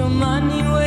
your money